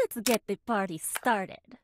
let's get the party started.